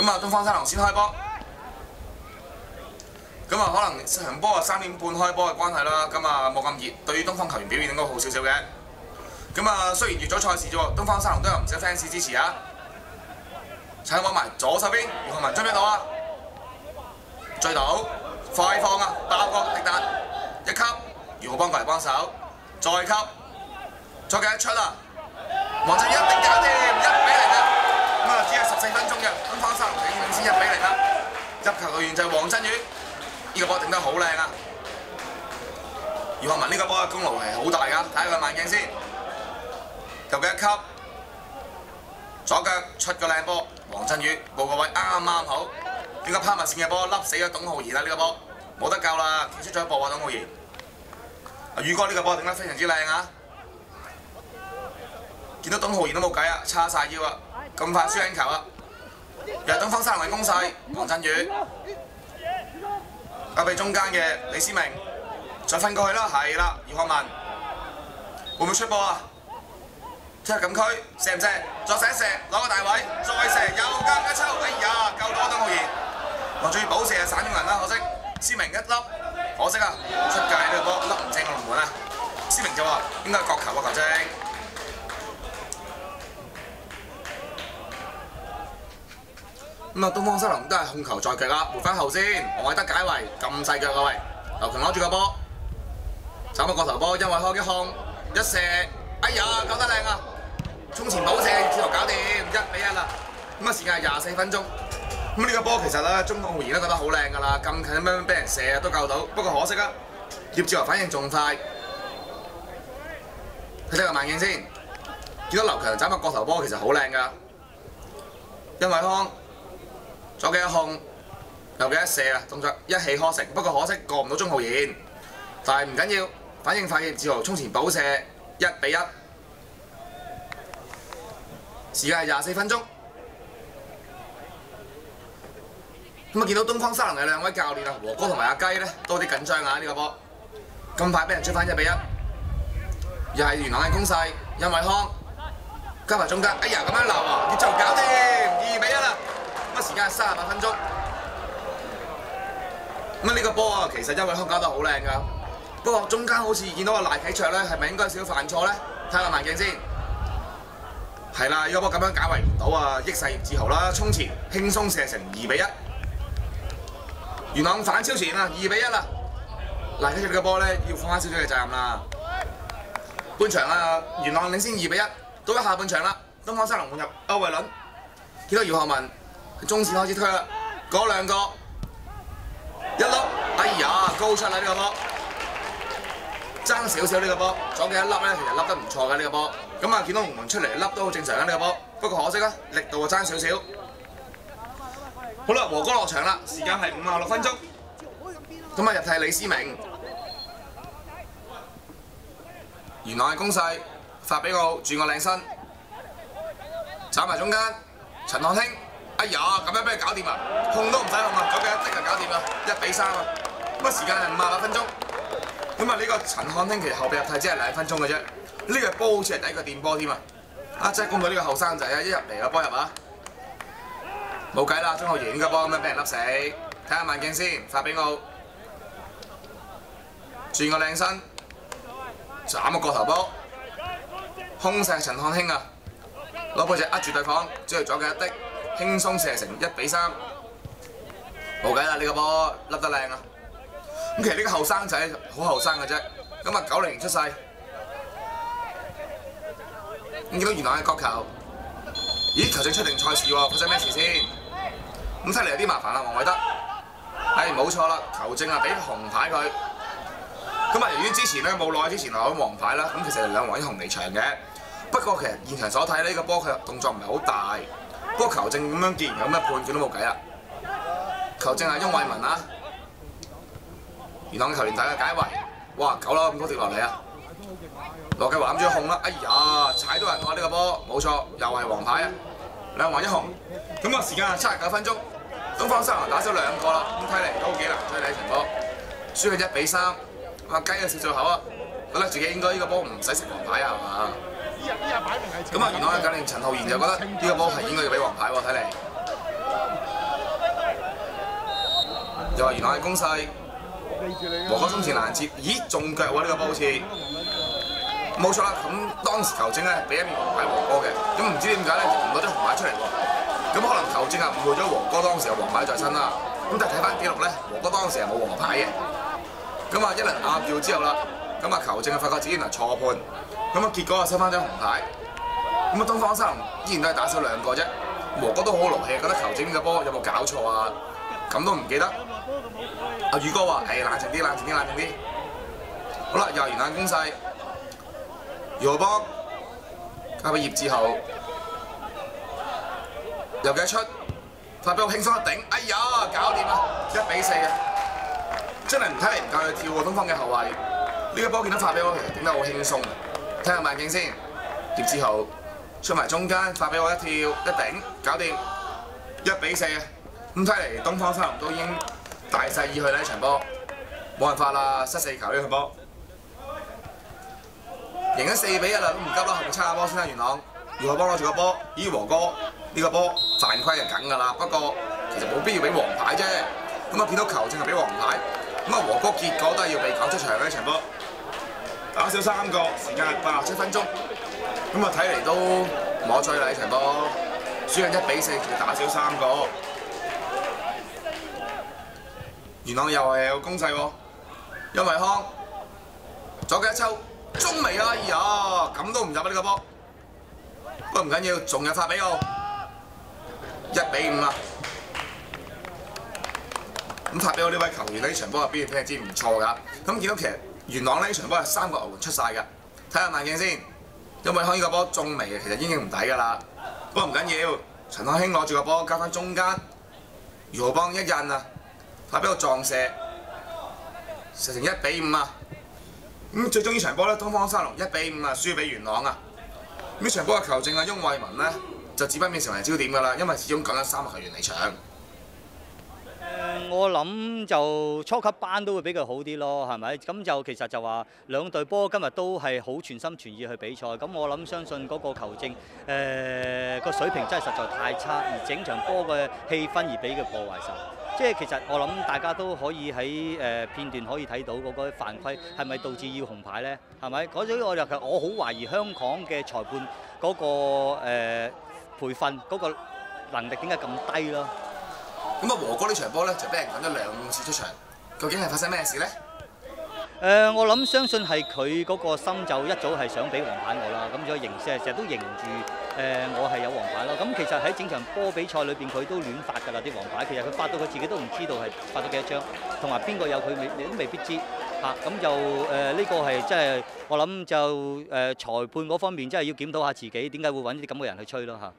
咁啊，東方三龍先開波。咁啊，可能場波啊三點半開波嘅關係啦，咁啊冇咁熱，對於東方球員表現應該好少少嘅。咁啊，雖然預咗賽事啫喎，東方三龍都有唔少 fans 支持啊。踩往埋左手邊，余學文追唔追到啊？追到，快放啊！爆角迪達一級，如何幫過嚟幫手，再級，再計一出啊！黃振一定搞掂，四分鐘嘅，東方三龍已經領先一比零啦。入球球員就係黃振宇，呢、這個波頂得好靚啊！余學文呢個波嘅功勞係好大㗎，睇下個慢鏡先，入嘅一級，左腳出個靚波，黃振宇報個位啱啱好。呢個拋物線嘅波，笠死咗董浩然啦！呢、這個波冇得救啦，企出咗一步啊！董浩然，阿宇哥呢個波頂得非常之靚啊！見到董浩然都冇計啊，叉晒腰啊！咁快輸緊球啊！又係東方三人攻勢，黃振宇交俾中間嘅李思明，再分過去啦，係啦，姚學文會唔會出波啊？踢入禁區，射唔射？再射一射，攞個大位，再射，又加一抽，哎呀，夠多董浩然！黃俊寶射係散咗人啦，可惜思明一粒，可惜啊，出界呢個波粒唔正個龍門啊！思明就話應該係角球啊球精。咁啊，東方森林都係控球在腳啦，回翻後先，王偉德解圍咁細腳啊？喂，劉強攞住個波，斬個角頭波，因為開一控一射，哎呀，救得靚啊！衝前補射，自頭搞掂，一比一啦。咁啊，時間係廿四分鐘。咁呢個波其實咧，中國浩然都覺得好靚㗎啦，咁近咁樣俾人射都救到，不過可惜啊，葉志豪反應仲快。睇睇個慢鏡先，見到劉強斬個角頭波其實好靚㗎，殷偉康左嘅一控，右嘅一射啊，動作一氣呵成，不過可惜過唔到鍾浩然，但係唔緊要，反應快嘅志豪衝前補射，一比一，時間係廿四分鐘。咁啊！見到東方三龍嘅兩位教練啊，和哥同埋阿雞咧，都有啲緊張啊！呢、這個波咁快俾人追翻一比一，又係元朗嘅攻勢，殷偉康加埋中間，哎呀咁樣流啊，要就搞掂！三十八分鐘，咁啊呢個波啊其實殷偉康搞得好靚噶，不過中間好似見到個賴啟卓咧，係咪應該少犯錯咧？睇下慢鏡先，係啦，如果波咁樣解圍唔到啊，益晒葉志豪啦，衝前輕鬆射成二比一。元朗反超前啊，二比一啦！嗱，跟住呢個波咧要放翻少少嘅責任啦。半場啊，元朗領先二比一，到咗下半場啦，東方三龍換入歐慧倫，見到姚學文中線開始推啦，嗰兩個一粒，哎呀高出啦呢個波，爭少少呢個波，左嘅一粒咧其實粒得唔錯嘅呢個波，咁啊見到龍門出嚟粒都好正常嘅呢個波，不過可惜啊，力度啊爭少少。好啦，和哥落場啦，時間係五十六分鐘。咁啊入替李思明，元朗嘅攻勢，發俾我轉個靚身，斬埋中間，陳漢興，哎呀咁樣俾佢搞掂啊，控都唔使控啊，左腳一即就搞掂啦，一比三啊。咁啊時間係五十八分鐘。咁啊呢個陳漢興其實後備入替只係兩分鐘嘅啫，呢個波好似係第一個電波添啊！啊真係恭喜呢個後生仔啊，一入嚟個波入啊！冇計啦，鍾浩然呢個波咁樣俾人笠死，睇下慢鏡先，發俾我，轉個靚身，斬個角頭波，空射陳漢興啊，攞波就扼住對方，只係左腳一滴，輕鬆射成一比三，冇計啦，呢個波甩得靚啊！咁其實呢個後生仔好後生嘅啫，咁啊九零年出世，咁見到元朗嘅角球，咦球證出定賽事喎，發生咩事先？咁睇嚟有啲麻煩啦，黃偉德，係冇錯啦，球證啊俾紅牌佢。咁啊，由於之前咧冇耐之前攞黃牌啦，咁其實兩黃一紅離場嘅。不過其實現場所睇呢個波佢動作唔係好大，不過球證咁樣既然有咩判決都冇計啦。球證係翁偉文啊，元朗嘅球員大家解圍，哇九樓咁高跌落嚟啊！羅繼華諗住控啦，哎呀踩到人喎呢個波，冇錯，又係黃牌啊，兩黃一紅。咁啊時間七十九分鐘，東方三龍打咗兩個啦，咁睇嚟都幾難追呢場波，輸嘅一比三，啊雞嘅笑笑口啊，覺得自己應該呢個波唔使食黃牌啊，係嘛？咁啊原來嘅教練陳浩然就覺得呢個波係應該要俾黃牌喎，睇嚟。又話元朗嘅攻勢，和哥中前攔截，咦中腳喎呢個波好似，冇錯啦。咁當時球證咧俾一面黃牌和哥嘅，咁唔知點解咧唔攞張紅牌出嚟喎。咁可能球證啊誤會咗和哥當時有黃牌在身啦。咁但係睇翻記錄咧，和哥當時係冇黃牌嘅。咁啊一輪拗撬之後啦，咁啊球證啊發覺自己原來錯判，咁啊結果啊收翻張紅牌。咁啊東方三龍依然都係打少兩個啫。和哥都好勞氣，覺得球證呢個波有冇搞錯啊？咁都唔記得。阿宇哥話：誒冷靜啲，冷靜啲，冷靜啲。好啦，又係元朗攻勢，余浩邦交俾葉志豪，又幾出，發俾我輕鬆一頂，哎呀，搞掂啦，一比四啊！真係唔睇嚟唔夠佢跳喎，東方嘅後衞。呢個波見到發俾我，其實頂得好輕鬆。睇下慢鏡先，葉志豪出埋中間，發俾我一跳一頂，搞掂，一比四啊！咁睇嚟東方三龍都已經大勢已去呢場波，冇辦法啦，失四球呢場波，贏咗四比一啦，都唔急啦，後面差下波先啦，元朗，余海邦攞住個波，咦和哥呢個波犯規係緊㗎啦，不過其實冇必要俾黃牌啫，咁啊見到球證係俾黃牌，咁啊和哥結果都係要被趕出場呢場波，打少三個，時間八十七分鐘，咁啊睇嚟都冇追啦呢場波，輸緊一比四，打少三個。元朗又係有攻勢喎，邱偉康左腳一抽，中楣啊！哎呀，咁都唔入啊呢個波，不過唔緊要，仲有發俾我，一比五啊！咁發俾我呢位球員呢場波嘅表現非常之唔錯㗎。咁見到其實元朗呢場波係三個球出晒㗎，睇下慢鏡先。因為康呢個波中楣嘅，其實已經唔抵㗎啦。不過唔緊要，陳漢興攞住個波交翻中間，余浩邦一印啊！發俾我撞射，射成一比五啊！咁最終呢場波咧，東方三龍一比五啊，輸俾元朗啊！呢場波嘅球證啊，翁慧文呢，就只不免成為焦點㗎啦，因為始終講緊三個球員嚟場。我諗就初級班都會比較好啲咯，係咪？咁就其實就話兩隊波今日都係好全心全意去比賽，咁我諗相信嗰個球證誒個水平真係實在太差，而整場波嘅氣氛而俾佢破壞晒。即係其實我諗大家都可以喺誒片段可以睇到嗰個犯規係咪導致要紅牌呢？係咪？嗰種我就我好懷疑香港嘅裁判嗰個培訓嗰個能力點解咁低咯？咁啊，和哥呢場波咧就俾人揾咗兩次出場，究竟係發生咩事咧？誒、我諗相信係佢嗰個心就一早係想俾黃牌我啦，咁所以認成日都認住誒我係有黃牌咯。咁其實喺整場波比賽裏邊，佢都亂發㗎啦啲黃牌。其實佢發到佢自己都唔知道係發咗幾多張，同埋邊個有佢未你都未必知嚇。咁、就誒呢、呃這個係即係我諗就誒、裁判嗰方面真係要檢討下自己，點解會揾啲咁嘅人去吹咯嚇。